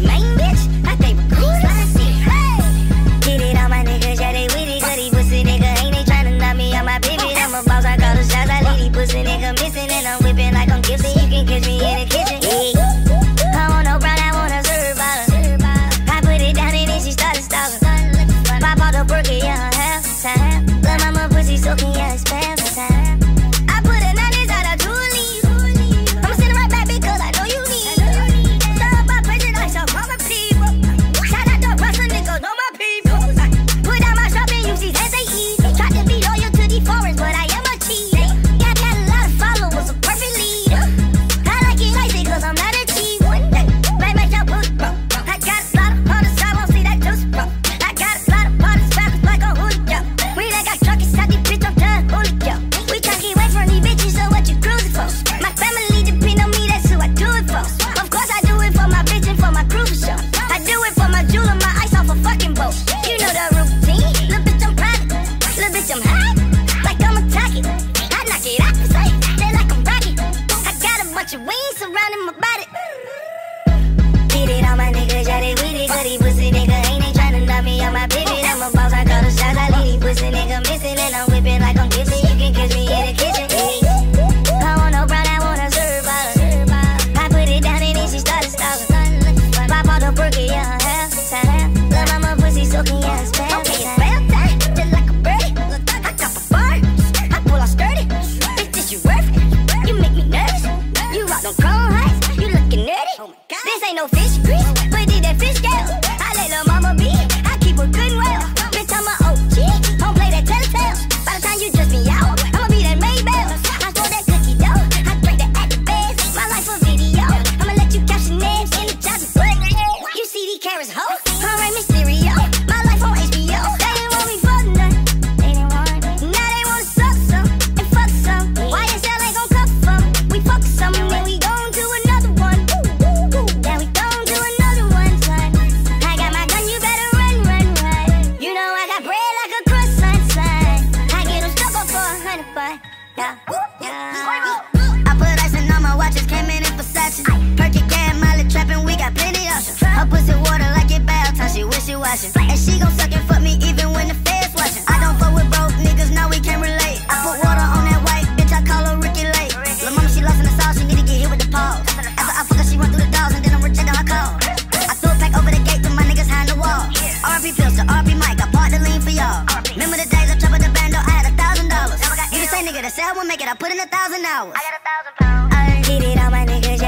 main bitch. I think we cool. Get it on my niggas, yeah, they with it. Goody pussy nigga, ain't they tryna knock me on my pivot? I'm a boss, I the shots. I leave these pussy and I'm like I'm Gibson. You can catch me in the kitchen. I want no brown, I want a bottle. I put it down, and then she started stalling. Pop out the burger, yeah, half time. Pussy soaking, Put your wings surrounding my body. Get it on my niggas, yeah, they with it. Cause he was flashing. And she gon' suck and fuck me even when the feds watching. I don't fuck with broke niggas, now we can't relate. I put water on that white bitch, I call her Ricki Lake. La mama, she lost in the sauce, she need to get hit with the paw. After I fuck her, she run through the doors and then I'm rejecting her call. I threw a pack over the gate to my niggas high in the wall. RP pills to RP Mike, I bought the lean for y'all. Remember the days of trouble the bando, I had a thousand dollars. You the same nigga that said I would make it, I put in a thousand hours. I got a thousand pounds. I did it, all my niggas.